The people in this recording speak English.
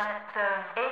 seven, eight.